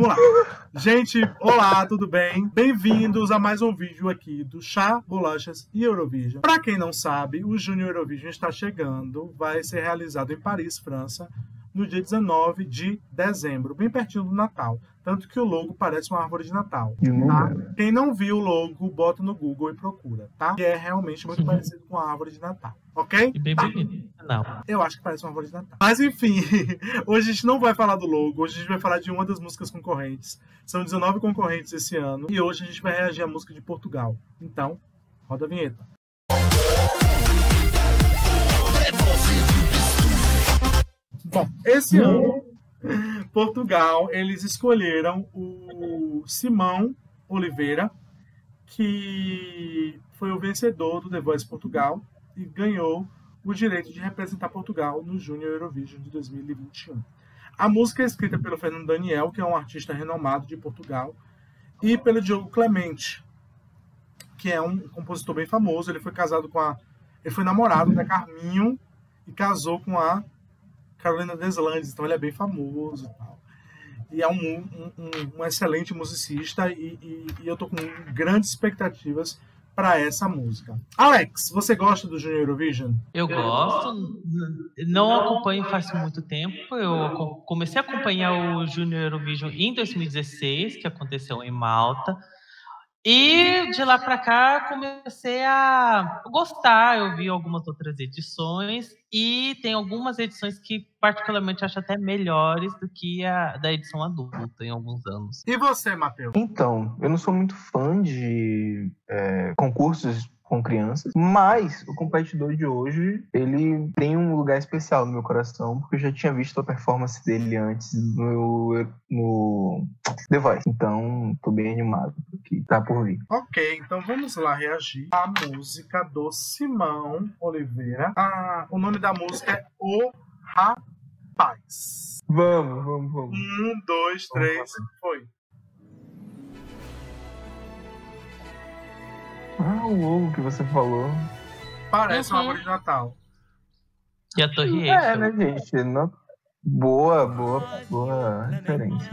Vamos lá. Gente, olá, tudo bem? Bem-vindos a mais um vídeo aqui do Chá, Bolachas e Eurovision. Para quem não sabe, o Junior Eurovision está chegando, vai ser realizado em Paris, França, no dia 19 de dezembro, bem pertinho do Natal. Tanto que o logo parece uma árvore de Natal. Tá? Quem não viu o logo, bota no Google e procura, tá? Que é realmente muito parecido com a árvore de Natal. Ok? E bem bonito. Não. Eu acho que parece uma árvore de Natal. Mas enfim, hoje a gente não vai falar do logo, hoje a gente vai falar de uma das músicas concorrentes. São 19 concorrentes esse ano. E hoje a gente vai reagir à música de Portugal. Então, roda a vinheta. Bom, esse ano, Portugal, eles escolheram o Simão Oliveira, que foi o vencedor do The Voice Portugal e ganhou o direito de representar Portugal no Junior Eurovision de 2021. A música é escrita pelo Fernando Daniel, que é um artista renomado de Portugal, e pelo Diogo Clemente, que é um compositor bem famoso. Ele foi casado com a. Ele foi namorado da Carminho e casou com a Carolina Deslandes, então ele é bem famoso e tal. E é um, um, um, um excelente musicista e, e, e, eu tô com grandes expectativas para essa música. Alex, você gosta do Junior Eurovision? Eu gosto, não acompanho faz muito tempo. Eu comecei a acompanhar o Junior Eurovision em 2016, que aconteceu em Malta. E de lá para cá comecei a gostar, eu vi algumas outras edições e tem algumas edições que particularmente acho até melhores do que a da edição adulta em alguns anos. E você, Matheus? Então, eu não sou muito fã de é, concursos com crianças, mas o competidor de hoje, ele tem um lugar especial no meu coração, porque eu já tinha visto a performance dele antes no, no The Voice. Então, tô bem animado, porque tá por vir. Ok, então vamos lá reagir à música do Simão Oliveira. Ah, o nome da música é O Rapaz. Vamos, vamos, vamos. Um, dois, três, foi. Ah, o ovo que você falou. Parece uhum. uma árvore de Natal. E a Torre Eiffel. É, né, gente? Não... Boa, boa, boa referência.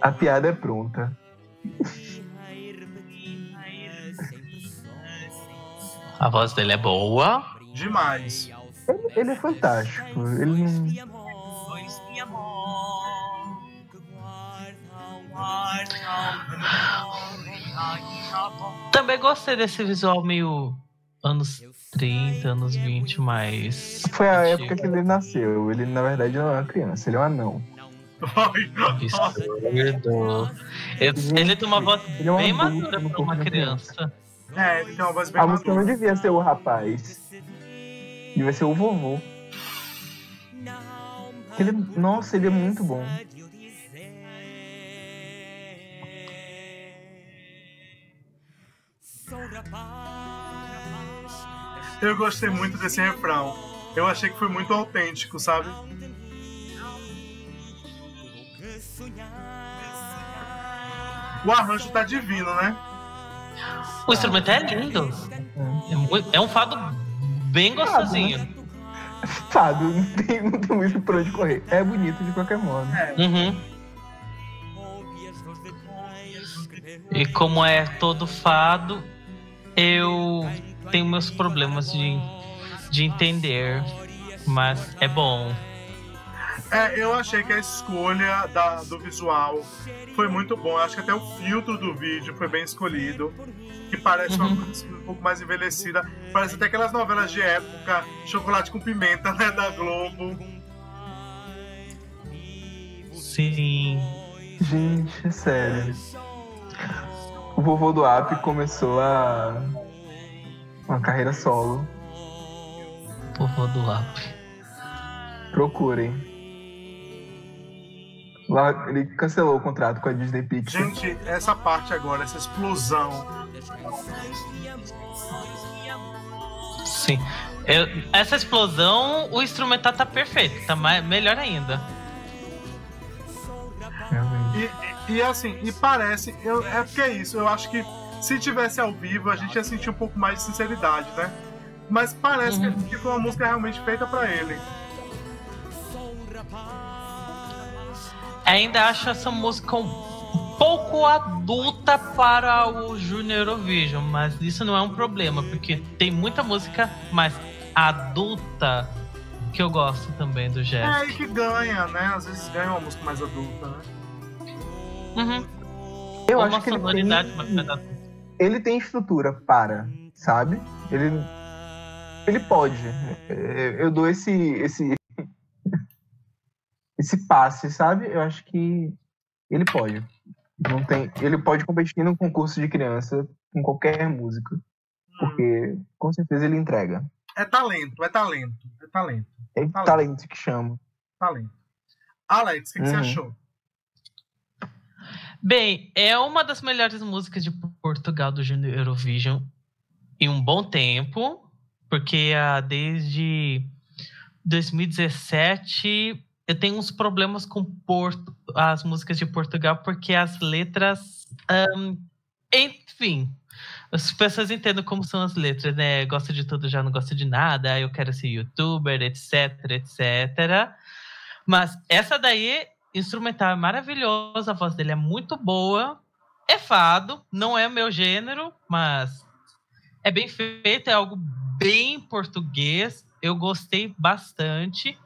A piada é pronta. A voz dele é boa. Demais. Ele, ele é fantástico. Ele. Também gostei desse visual meio anos 30, anos 20, mais. Foi a antigo. época que ele nasceu. Ele, na verdade, não é uma criança, ele é um anão. Absurdo. Ele, ele tem uma voz é um bem madura pra uma criança. É, ele tem uma voz bem A música não devia ser o rapaz. Devia ser o vovô. Ele, nossa, ele é muito bom. Eu gostei muito desse refrão. Eu achei que foi muito autêntico, sabe? O arranjo tá divino, né? O instrumento é lindo. É um fado bem gostosinho. Fado, não tem, não tem muito por onde correr. É bonito de qualquer modo. É. Uhum. E como é todo fado, eu tenho meus problemas de, de entender, mas é bom. É, eu achei que a escolha da, do visual foi muito bom. Eu acho que até o filtro do vídeo foi bem escolhido. Que parece uhum. uma coisa um pouco mais envelhecida. Parece até aquelas novelas de época, chocolate com pimenta, né, da Globo. Sim. Gente, é sério. O vovô do App começou a uma carreira solo. Vovô do App. Procurem. Lá ele cancelou o contrato com a Disney Pixar. Gente, essa parte agora, essa explosão. Sim. Eu, essa explosão, o instrumental tá perfeito, tá mais, melhor ainda. E, e, e, assim, e parece, eu, é porque é isso, eu acho que se tivesse ao vivo, a gente ia sentir um pouco mais de sinceridade, né? Mas parece uhum. que, que foi uma música realmente feita para ele. ainda acho essa música um pouco adulta para o Junior Eurovision, mas isso não é um problema, porque tem muita música mais adulta que eu gosto também do Jeff. É, e que ganha, né? Às vezes ganha uma música mais adulta, né? Uhum. Eu Uma acho que ele sonoridade tem, mais adulta. Ele tem estrutura para, sabe? Ele, ele pode. É, Eu dou esse, esse, esse passe, sabe? Eu acho que ele pode. Não tem, ele pode competir num concurso de criança com qualquer música, porque com certeza ele entrega. É talento, é talento, é talento, É Talento. talento que chama. talento. Alex, o que, que você Uhum. achou? Bem, é uma das melhores músicas de Portugal do Junior Eurovision em um bom tempo, porque ah, desde 2017 eu tenho uns problemas com Porto, as músicas de Portugal, porque as letras. ahn, enfim, as pessoas entendem como são as letras, né? Gosta de tudo, já não gosta de nada, eu quero ser youtuber, etc, etc. Mas essa daí instrumental é maravilhoso, a voz dele é muito boa. É fado, não é meu gênero, mas é bem feito, é algo bem português. Eu gostei bastante.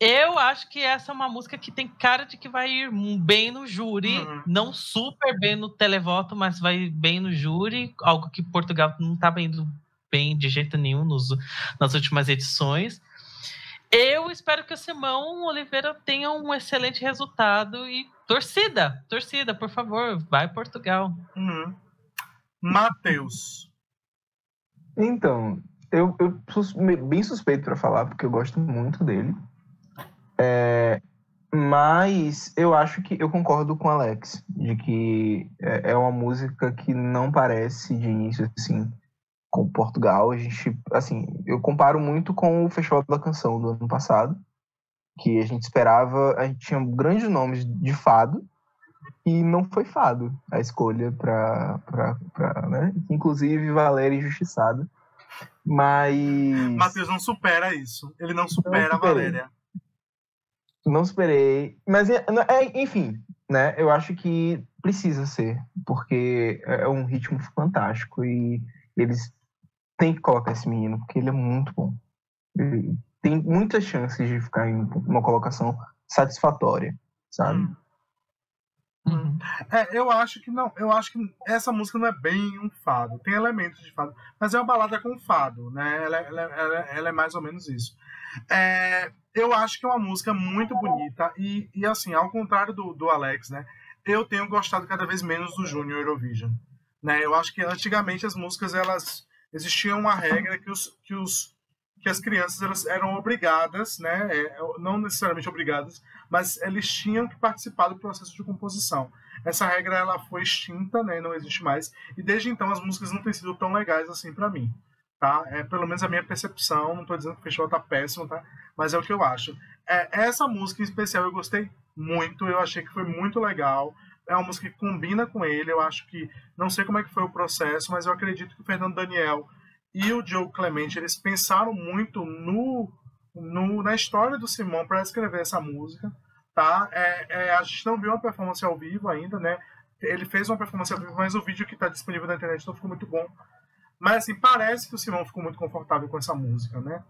Eu acho que essa é uma música que tem cara de que vai ir bem no júri, Uhum. não super bem no televoto, mas vai bem no júri, algo que Portugal não estava indo bem de jeito nenhum nos, nas últimas edições. Eu espero que o Simão Oliveira tenha um excelente resultado e torcida, torcida, por favor, vai Portugal. Uhum. Matheus. Então, eu, eu sou bem suspeito pra falar, porque eu gosto muito dele. É, mas eu acho que eu concordo com o Alex, de que é, é uma música que não parece de início assim com Portugal. A gente, assim, eu comparo muito com o Festival da Canção do ano passado, que a gente esperava, a gente tinha grandes nomes de fado e não foi fado a escolha para, né? Inclusive Valéria Injustiçada. Mas Matheus não supera isso. Ele não supera a superei. Valéria. não esperei. Mas é, é, enfim, né? Eu acho que precisa ser, porque é um ritmo fantástico e eles têm que colocar esse menino, porque ele é muito bom. Ele tem muitas chances de ficar em uma colocação satisfatória, sabe? Hum. Uhum. É, eu acho que não. Eu acho que essa música não é bem um fado. Tem elementos de fado, mas é uma balada com fado, né? Ela, ela- ela- ela é mais ou menos isso. É, eu acho que é uma música muito bonita e, e assim, ao contrário do, do Alex, né? Eu tenho gostado cada vez menos do Junior Eurovision, né? Eu acho que antigamente as músicas elas existia uma regra que os que os que as crianças eram obrigadas, né? é, não necessariamente obrigadas, mas eles tinham que participar do processo de composição. Essa regra ela foi extinta, né? Não existe mais. E desde então as músicas não têm sido tão legais assim para mim, tá? É pelo menos a minha percepção. Não tô dizendo que o festival tá péssimo, tá? Mas é o que eu acho. É, essa música em especial eu gostei muito. Eu achei que foi muito legal. É uma música que combina com ele. Eu acho que não sei como é que foi o processo, mas eu acredito que o Fernando Daniel e o Joe Clemente eles pensaram muito no, no na história do Simão para escrever essa música tá? É, é, a gente não viu uma performance ao vivo ainda, né? Ele fez uma performance ao vivo, mas o vídeo que está disponível na internet não ficou muito bom. Mas, assim, parece que o Simão ficou muito confortável com essa música, né?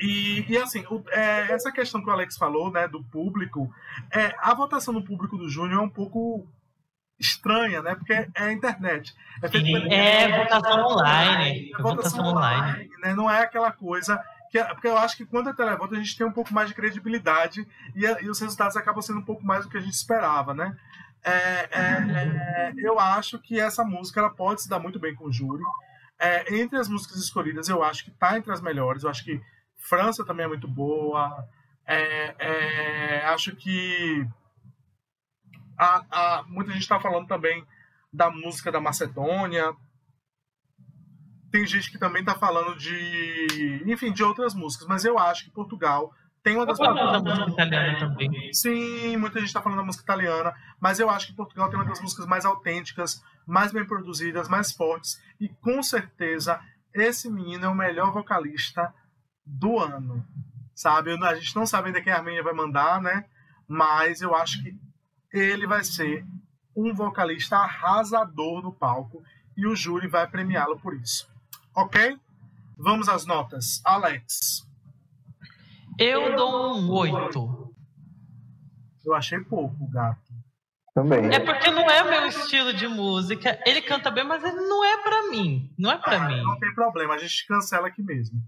E, e assim, o- é, essa questão que o Alex falou, né, do público, é, a votação do público do Júnior é um pouco estranha, né? Porque é a internet. É, feito pela- é votação online. é É votação online. né? Não é aquela coisa que é- porque eu acho que quando é televoto a gente tem um pouco mais de credibilidade e, e os resultados acabam sendo um pouco mais do que a gente esperava, né? É, é, é, eu acho que essa música ela pode se dar muito bem com o júri. É, entre as músicas escolhidas, eu acho que está entre as melhores. Eu acho que França também é muito boa. É, é, acho que a, a- muita gente está falando também da música da Macedônia. Tem gente que também está falando de, enfim, de outras músicas, mas eu acho que Portugal tem uma das Eu gosto da música italiana também. Sim, muita gente está falando da música italiana, mas eu acho que Portugal tem uma das músicas mais autênticas, mais bem produzidas, mais fortes, e com certeza esse menino é o melhor vocalista do ano, sabe? A gente não sabe ainda quem a Armênia vai mandar, né? mas eu acho que ele vai ser um vocalista arrasador no palco e o júri vai premiá-lo por isso. Ok? Vamos às notas. Alex. Eu dou um 8. Eu achei pouco, gato. Também. É porque não é meu estilo de música. Ele canta bem, mas ele não é pra mim. Não é pra Ah, mim. Não tem problema, a gente cancela aqui mesmo.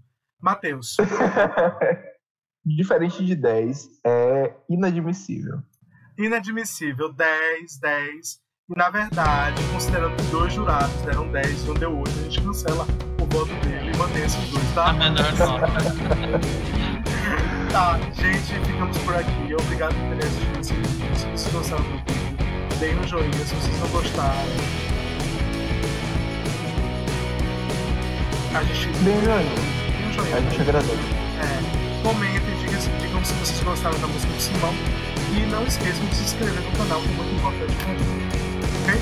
Matheus. Diferente de 10, é inadmissível. Inadmissível, 10, 10. E na verdade, considerando que dois jurados deram 10 e um deu 8, a gente cancela o voto dele e mantém esses dois, tá? A menor nota. Tá, gente, ficamos por aqui. Obrigado por terem assistido esse vídeo. Se vocês gostaram do vídeo, deem um joinha. Se vocês não gostaram, a gente Bem, show. A gente agradece. É, comentem, digam, digam se vocês gostaram da música do Simão. E não esqueçam de se inscrever no canal, que é muito importante. Ok?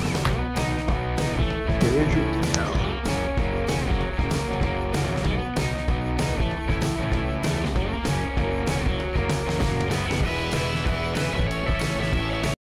Beijo.